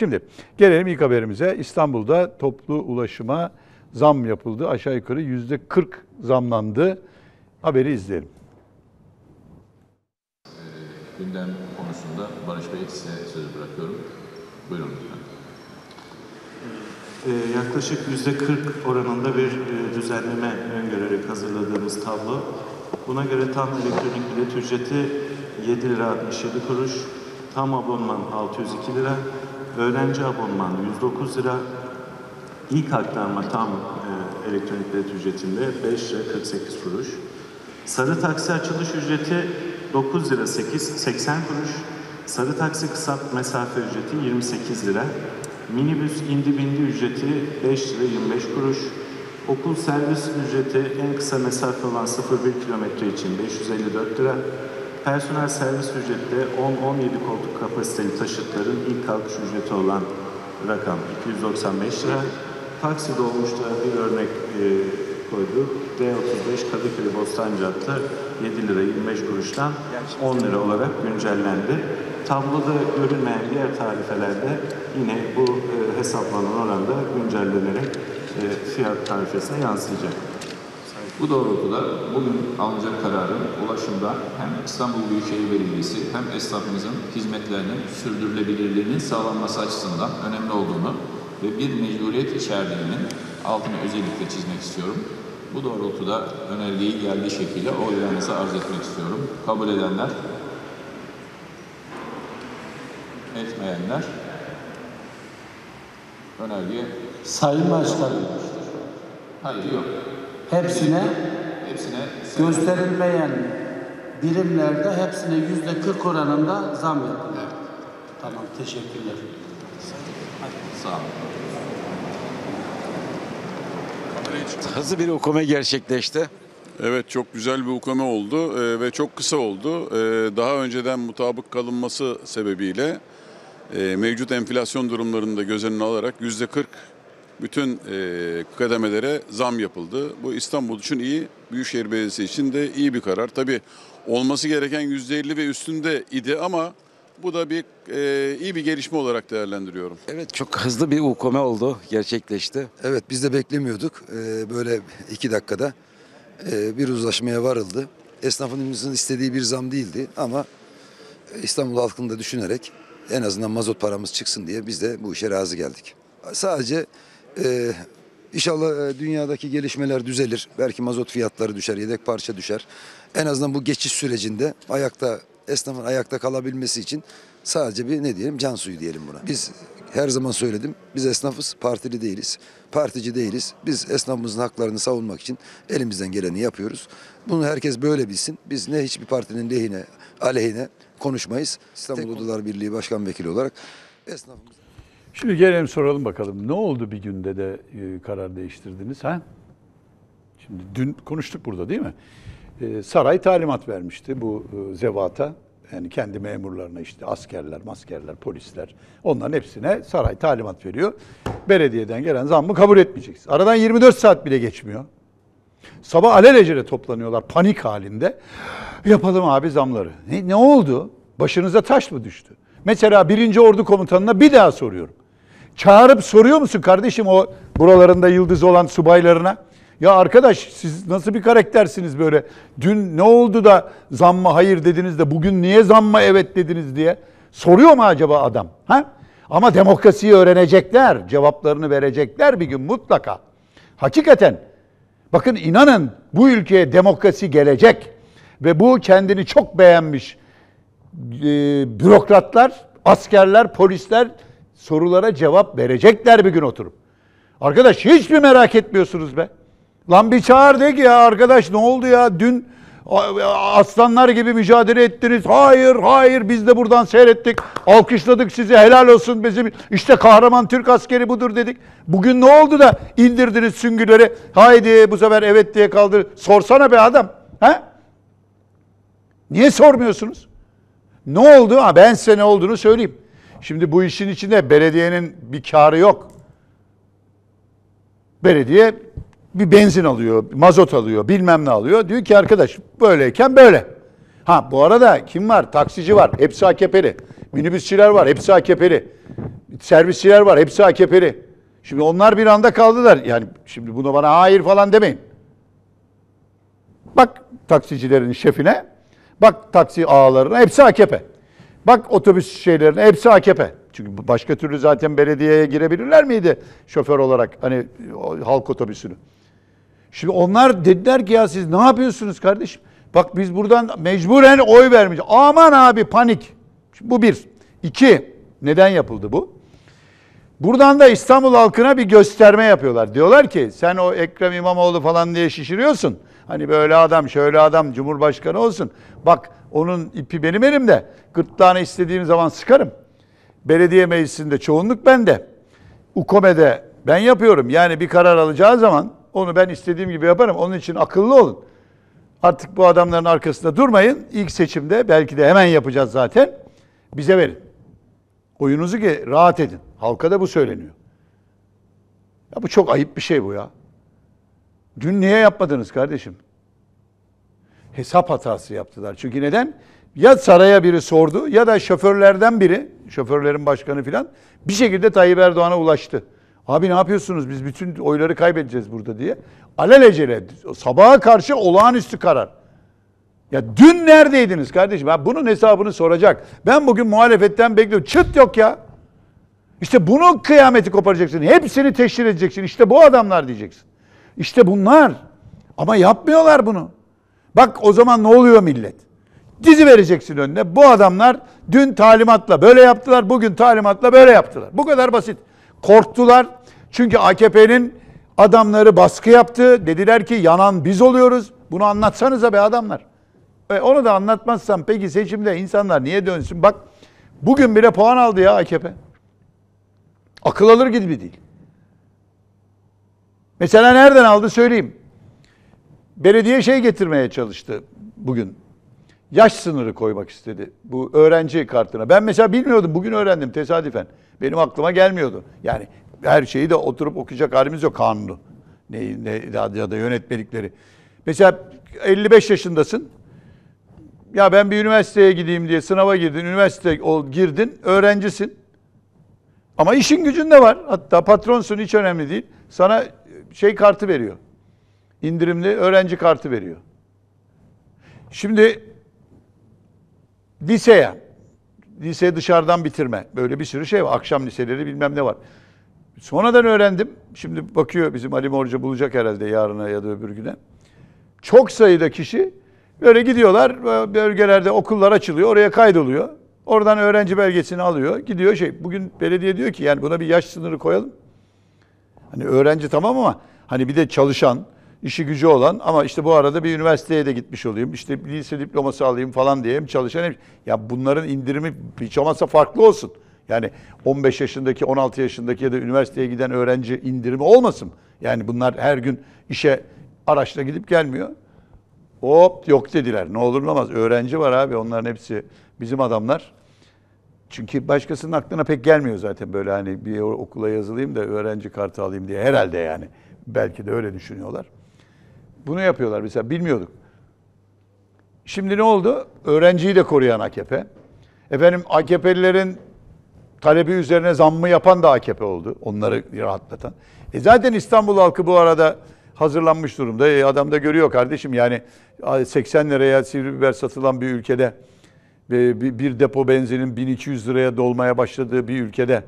Şimdi gelelim ilk haberimize. İstanbul'da toplu ulaşıma zam yapıldı. Aşağı yukarı yüzde 40 zamlandı. Haberi izleyelim. gündem konusunda Barış Bey size sözü bırakıyorum. Buyurun lütfen. Ee, Yaklaşık yüzde 40 oranında bir e, düzenleme öngörerek hazırladığımız tablo. Buna göre tam elektronik bilet ücreti 7 lira 67 kuruş, tam abonman 602 lira, öğrenci abonman 109 lira, ilk aktarma tam e, elektronik bilet ücretinde 5 lira 48 kuruş. Sarı taksi açılış ücreti 9 lira 8, 80 kuruş. Sarı taksi kısa mesafe ücreti 28 lira. Minibüs indi bindi ücreti 5 lira 25 kuruş. Okul servis ücreti en kısa mesafe olan 0-1 kilometre için 554 lira. Personel servis ücreti de 10-17 koltuk kapasiteli taşıtların ilk kalkış ücreti olan rakam 295 lira. Taksi dolmuşlara bir örnek e, koyduk. D35 Kadıköy Bostancı hattı 7 lira 25 kuruştan 10 lira olarak güncellendi. Tabloda görünmeyen diğer tarifelerde yine bu e, hesaplanan oranda güncellenerek e, fiyat tarifesine yansıyacak. Bu doğrultuda bugün alınacak kararın ulaşımda hem İstanbul Büyükşehir Belediyesi hem esnafımızın hizmetlerinin sürdürülebilirliğinin sağlanması açısından önemli olduğunu ve bir mecburiyet içerdiğinin altını özellikle çizmek istiyorum. Bu doğrultuda önergeyi geldiği şekilde oylarınıza arz etmek istiyorum. Kabul edenler, etmeyenler önerge Sayın Başkanım, hayır yok. Hepsine Hepsine gösterilmeyen birimlerde hepsine yüzde 40 oranında zam yapılıyor. Tamam, teşekkürler. sağ olun. Hızlı bir okuma gerçekleşti. Evet çok güzel bir ukame oldu e, ve çok kısa oldu. E, daha önceden mutabık kalınması sebebiyle e, mevcut enflasyon durumlarında göz önüne alarak yüzde 40 bütün e, kademelere zam yapıldı. Bu İstanbul için iyi, Büyükşehir Belediyesi için de iyi bir karar. Tabii olması gereken yüzde 50 ve üstünde idi ama bu da bir e, iyi bir gelişme olarak değerlendiriyorum. Evet çok hızlı bir ukome oldu, gerçekleşti. Evet biz de beklemiyorduk. Ee, böyle iki dakikada e, bir uzlaşmaya varıldı. Esnafımızın istediği bir zam değildi ama İstanbul halkını da düşünerek en azından mazot paramız çıksın diye biz de bu işe razı geldik. Sadece e, inşallah e, dünyadaki gelişmeler düzelir. Belki mazot fiyatları düşer, yedek parça düşer. En azından bu geçiş sürecinde ayakta esnafın ayakta kalabilmesi için sadece bir ne diyelim can suyu diyelim buna. Biz her zaman söyledim. Biz esnafız, partili değiliz. Partici değiliz. Biz esnafımızın haklarını savunmak için elimizden geleni yapıyoruz. Bunu herkes böyle bilsin. Biz ne hiçbir partinin lehine, aleyhine konuşmayız. İstanbul Odalar Birliği Başkan Vekili olarak esnafımız Şimdi gelelim soralım bakalım. Ne oldu bir günde de e, karar değiştirdiniz ha? Şimdi dün konuştuk burada değil mi? E, saray talimat vermişti bu e, zevata. Yani kendi memurlarına işte askerler, maskerler, polisler onların hepsine saray talimat veriyor. Belediyeden gelen zammı kabul etmeyeceksiniz. Aradan 24 saat bile geçmiyor. Sabah alelacele toplanıyorlar panik halinde. Yapalım abi zamları. Ne, ne oldu? Başınıza taş mı düştü? Mesela birinci ordu komutanına bir daha soruyorum. Çağırıp soruyor musun kardeşim o buralarında yıldız olan subaylarına? Ya arkadaş siz nasıl bir karaktersiniz böyle? Dün ne oldu da zamma hayır dediniz de bugün niye zamma evet dediniz diye soruyor mu acaba adam? Ha? Ama demokrasiyi öğrenecekler, cevaplarını verecekler bir gün mutlaka. Hakikaten bakın inanın bu ülkeye demokrasi gelecek ve bu kendini çok beğenmiş e, bürokratlar, askerler, polisler sorulara cevap verecekler bir gün oturup. Arkadaş hiç mi merak etmiyorsunuz be? Lan bir çağır de ki ya arkadaş ne oldu ya dün aslanlar gibi mücadele ettiniz. Hayır hayır biz de buradan seyrettik. Alkışladık sizi helal olsun bizim işte kahraman Türk askeri budur dedik. Bugün ne oldu da indirdiniz süngüleri. Haydi bu sefer evet diye kaldır. Sorsana be adam. He? Niye sormuyorsunuz? Ne oldu? Ha, ben size ne olduğunu söyleyeyim. Şimdi bu işin içinde belediyenin bir karı yok. Belediye bir benzin alıyor, mazot alıyor, bilmem ne alıyor. Diyor ki arkadaş böyleyken böyle. Ha bu arada kim var? Taksici var, hepsi AKP'li. Minibüsçüler var, hepsi AKP'li. Servisçiler var. Hepsi AKP'li. Şimdi onlar bir anda kaldılar. Yani şimdi bunu bana hayır falan demeyin. Bak taksicilerin şefine, bak taksi ağalarına hepsi AKP. Bak otobüs şeylerine hepsi AKP. Çünkü başka türlü zaten belediyeye girebilirler miydi şoför olarak hani halk otobüsünü? Şimdi onlar dediler ki ya siz ne yapıyorsunuz kardeşim? Bak biz buradan mecburen oy vermeyeceğiz. Aman abi panik. Şimdi bu bir. İki, neden yapıldı bu? Buradan da İstanbul halkına bir gösterme yapıyorlar. Diyorlar ki sen o Ekrem İmamoğlu falan diye şişiriyorsun. Hani böyle adam şöyle adam cumhurbaşkanı olsun. Bak onun ipi benim elimde. Gırtlağını istediğim zaman sıkarım. Belediye meclisinde çoğunluk bende. UKOME'de ben yapıyorum. Yani bir karar alacağı zaman onu ben istediğim gibi yaparım. Onun için akıllı olun. Artık bu adamların arkasında durmayın. İlk seçimde belki de hemen yapacağız zaten. Bize verin. Oyunuzu ki rahat edin. Halka da bu söyleniyor. Ya bu çok ayıp bir şey bu ya. Dün niye yapmadınız kardeşim? Hesap hatası yaptılar. Çünkü neden? Ya saraya biri sordu ya da şoförlerden biri, şoförlerin başkanı filan bir şekilde Tayyip Erdoğan'a ulaştı. Abi ne yapıyorsunuz biz bütün oyları kaybedeceğiz burada diye. Alelacele sabaha karşı olağanüstü karar. Ya dün neredeydiniz kardeşim? Ha, bunun hesabını soracak. Ben bugün muhalefetten bekliyorum. Çıt yok ya. İşte bunun kıyameti koparacaksın. Hepsini teşhir edeceksin. İşte bu adamlar diyeceksin. İşte bunlar. Ama yapmıyorlar bunu. Bak o zaman ne oluyor millet? Dizi vereceksin önüne. Bu adamlar dün talimatla böyle yaptılar, bugün talimatla böyle yaptılar. Bu kadar basit. Korktular. Çünkü AKP'nin adamları baskı yaptı. Dediler ki yanan biz oluyoruz. Bunu anlatsanıza be adamlar. E onu da anlatmazsan peki seçimde insanlar niye dönsün? Bak bugün bile puan aldı ya AKP. Akıl alır gibi değil. Mesela nereden aldı söyleyeyim. Belediye şey getirmeye çalıştı bugün. Yaş sınırı koymak istedi bu öğrenci kartına. Ben mesela bilmiyordum. Bugün öğrendim tesadüfen. Benim aklıma gelmiyordu. Yani her şeyi de oturup okuyacak halimiz yok kanunu. Ne, ne ya da yönetmelikleri. Mesela 55 yaşındasın. Ya ben bir üniversiteye gideyim diye sınava girdin, üniversite ol, girdin, öğrencisin. Ama işin gücün de var. Hatta patronsun hiç önemli değil. Sana şey kartı veriyor. İndirimli öğrenci kartı veriyor. Şimdi liseye, lise dışarıdan bitirme. Böyle bir sürü şey var. Akşam liseleri bilmem ne var. Sonradan öğrendim. Şimdi bakıyor bizim Ali Morca bulacak herhalde yarına ya da öbür güne. Çok sayıda kişi böyle gidiyorlar. Bölgelerde okullar açılıyor. Oraya kaydoluyor. Oradan öğrenci belgesini alıyor. Gidiyor şey. Bugün belediye diyor ki yani buna bir yaş sınırı koyalım. Hani öğrenci tamam ama hani bir de çalışan, işi gücü olan ama işte bu arada bir üniversiteye de gitmiş olayım. İşte bir lise diploması alayım falan diye hem çalışan hem ya bunların indirimi hiç olmazsa farklı olsun. Yani 15 yaşındaki, 16 yaşındaki ya da üniversiteye giden öğrenci indirimi olmasın. Yani bunlar her gün işe araçla gidip gelmiyor. Hop yok dediler. Ne olur ne olmaz. Öğrenci var abi. Onların hepsi bizim adamlar. Çünkü başkasının aklına pek gelmiyor zaten böyle hani bir okula yazılayım da öğrenci kartı alayım diye herhalde yani. Belki de öyle düşünüyorlar. Bunu yapıyorlar mesela bilmiyorduk. Şimdi ne oldu? Öğrenciyi de koruyan AKP. Efendim AKP'lilerin talebi üzerine zammı yapan da AKP oldu. Onları rahatlatan. E zaten İstanbul halkı bu arada hazırlanmış durumda. E adam da görüyor kardeşim yani 80 liraya sivri biber satılan bir ülkede bir depo benzinin 1200 liraya dolmaya başladığı bir ülkede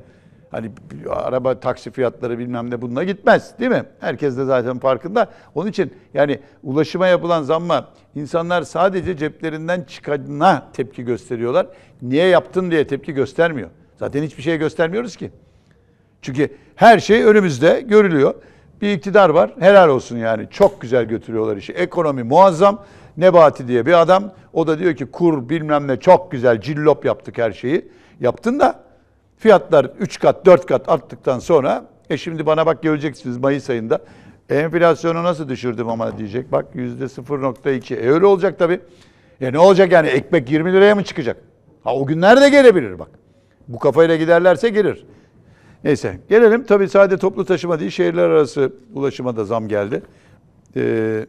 hani araba taksi fiyatları bilmem ne bununla gitmez değil mi? Herkes de zaten farkında. Onun için yani ulaşıma yapılan zamma insanlar sadece ceplerinden çıkana tepki gösteriyorlar. Niye yaptın diye tepki göstermiyor. Zaten hiçbir şey göstermiyoruz ki. Çünkü her şey önümüzde görülüyor. Bir iktidar var. Helal olsun yani. Çok güzel götürüyorlar işi. Ekonomi muazzam. Nebati diye bir adam. O da diyor ki kur bilmem ne çok güzel cillop yaptık her şeyi. Yaptın da fiyatlar 3 kat 4 kat arttıktan sonra e şimdi bana bak göreceksiniz Mayıs ayında. Enflasyonu nasıl düşürdüm ama diyecek. Bak yüzde 0.2. E öyle olacak tabii. E ne olacak yani ekmek 20 liraya mı çıkacak? Ha o günler de gelebilir bak. Bu kafayla giderlerse gelir. Neyse gelelim tabii sadece toplu taşıma değil şehirler arası ulaşıma da zam geldi. Ee,